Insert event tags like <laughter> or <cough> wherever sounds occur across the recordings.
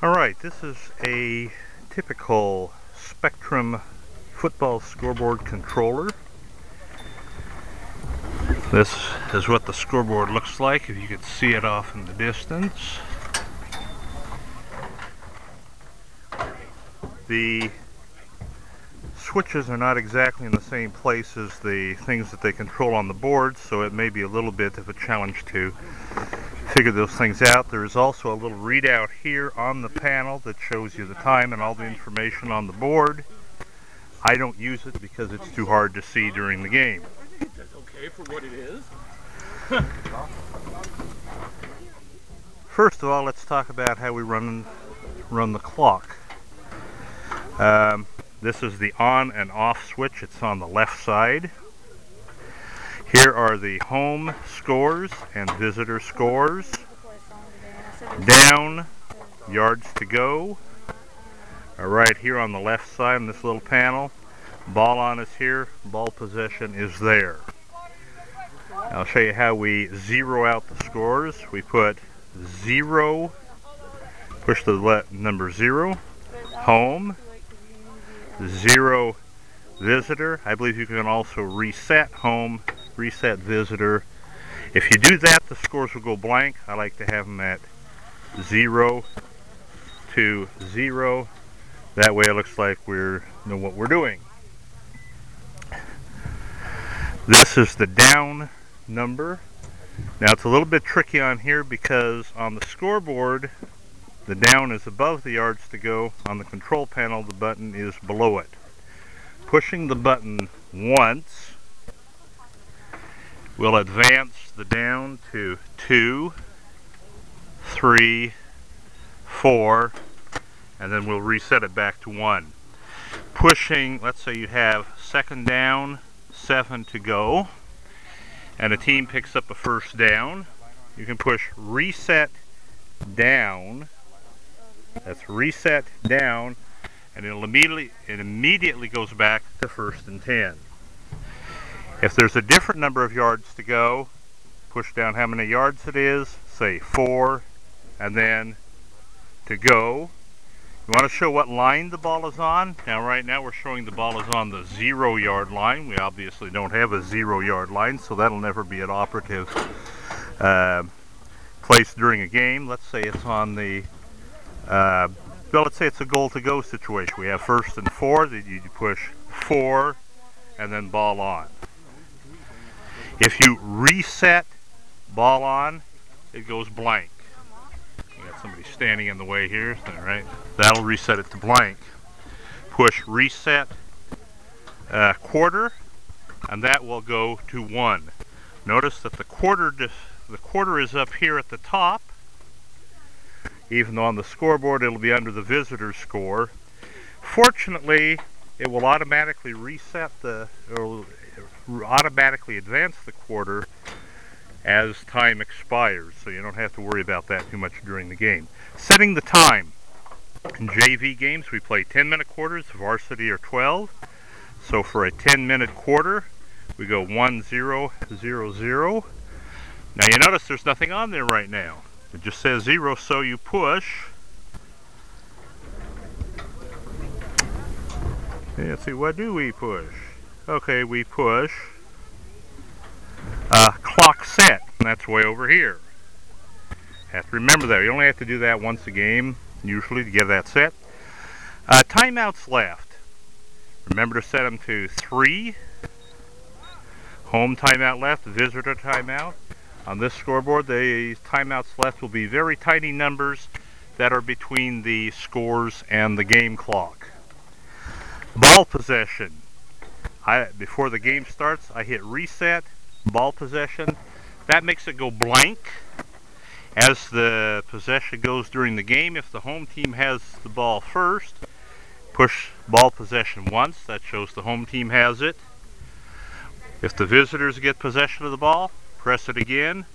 Alright, this is a typical Spectrum football scoreboard controller. This is what the scoreboard looks like, if you can see it off in the distance. The switches are not exactly in the same place as the things that they control on the board, so it may be a little bit of a challenge to figure those things out. There is also a little readout here on the panel that shows you the time and all the information on the board. I don't use it because it's too hard to see during the game. Okay for what it is. <laughs> First of all, let's talk about how we run run the clock. Um, this is the on and off switch. It's on the left side. Here are the home scores and visitor scores. Down, yards to go. Right here on the left side in this little panel. Ball on is here, ball possession is there. I'll show you how we zero out the scores. We put zero, push the number zero, home, zero visitor. I believe you can also reset home, reset visitor. If you do that, the scores will go blank. I like to have them at zero to zero. That way it looks like we know what we're doing. This is the down number. Now it's a little bit tricky on here because on the scoreboard the down is above the yards to go. On the control panel, the button is below it. Pushing the button once will advance the down to two, three, four, and then we'll reset it back to one. Pushing, let's say you have second down, seven to go, and a team picks up a first down, you can push reset down that's reset down and it'll immediately it immediately goes back to first and 10. If there's a different number of yards to go, push down how many yards it is, say 4, and then to go. You want to show what line the ball is on. Now right now we're showing the ball is on the zero yard line. We obviously don't have a zero yard line, so that'll never be an operative uh, place during a game. Let's say it's on the uh, well, let's say it's a goal to go situation. We have first and four, that you push four and then ball on. If you reset ball on, it goes blank. You got somebody standing in the way here, all right? That'll reset it to blank. Push reset uh, quarter, and that will go to one. Notice that the quarter the quarter is up here at the top, even though on the scoreboard it'll be under the visitor score. Fortunately, it will automatically reset the, automatically advance the quarter as time expires, so you don't have to worry about that too much during the game. Setting the time. In JV games, we play 10 minute quarters, varsity or 12. So for a 10 minute quarter, we go 1 0 0 0. Now you notice there's nothing on there right now. It just says zero, so you push. let's see, what do we push? Okay, we push uh, clock set, and that's way over here. Have to remember that. You only have to do that once a game, usually, to get that set. Uh, timeouts left. Remember to set them to three. Home timeout left, visitor timeout. On this scoreboard, the timeouts left will be very tiny numbers that are between the scores and the game clock. Ball possession. I, before the game starts, I hit reset, ball possession. That makes it go blank as the possession goes during the game. If the home team has the ball first, push ball possession once. That shows the home team has it. If the visitors get possession of the ball, press it again,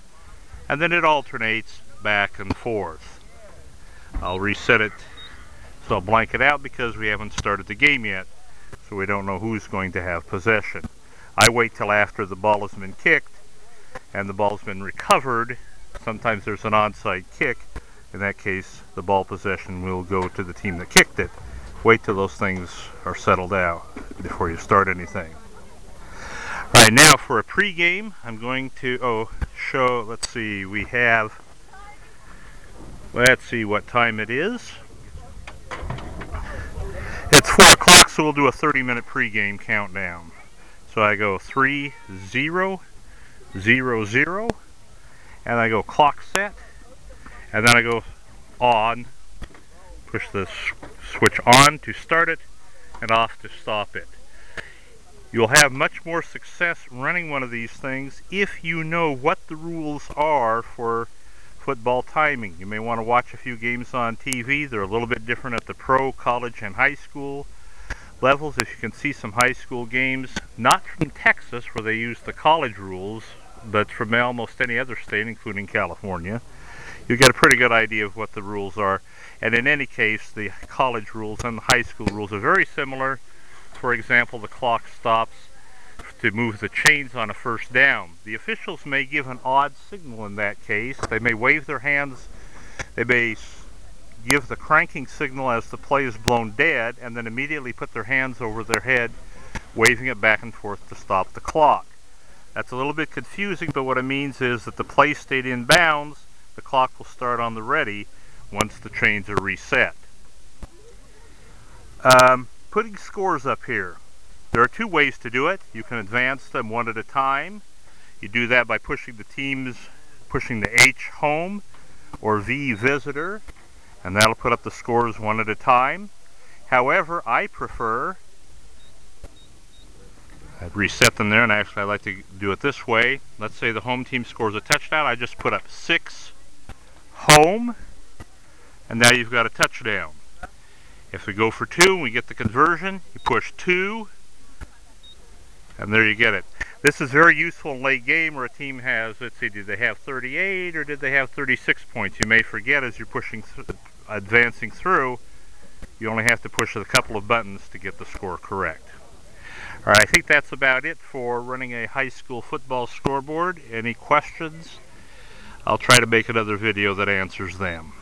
and then it alternates back and forth. I'll reset it so I'll blank it out because we haven't started the game yet, so we don't know who's going to have possession. I wait till after the ball has been kicked and the ball's been recovered. Sometimes there's an onside kick, In that case, the ball possession will go to the team that kicked it. Wait till those things are settled out before you start anything. All right, now for a pregame, I'm going to oh show. Let's see, we have. Let's see what time it is. It's four o'clock, so we'll do a 30-minute pregame countdown. So I go three zero zero zero, and I go clock set, and then I go on. Push the switch on to start it, and off to stop it. You'll have much more success running one of these things if you know what the rules are for football timing. You may want to watch a few games on TV. They're a little bit different at the pro, college, and high school levels. If you can see some high school games, not from Texas where they use the college rules, but from almost any other state, including California, you get a pretty good idea of what the rules are. And in any case, the college rules and the high school rules are very similar for example, the clock stops to move the chains on a first down. The officials may give an odd signal in that case. They may wave their hands, they may give the cranking signal as the play is blown dead, and then immediately put their hands over their head, waving it back and forth to stop the clock. That's a little bit confusing, but what it means is that the play stayed in bounds, the clock will start on the ready once the chains are reset. Um, putting scores up here. There are two ways to do it. You can advance them one at a time. You do that by pushing the teams, pushing the H home or V visitor, and that'll put up the scores one at a time. However, I prefer, I'd reset them there, and actually I like to do it this way. Let's say the home team scores a touchdown. I just put up six home, and now you've got a touchdown. If we go for 2 and we get the conversion, you push 2, and there you get it. This is very useful in late game where a team has, let's see, did they have 38 or did they have 36 points? You may forget as you're pushing, advancing through, you only have to push a couple of buttons to get the score correct. All right, I think that's about it for running a high school football scoreboard. Any questions? I'll try to make another video that answers them.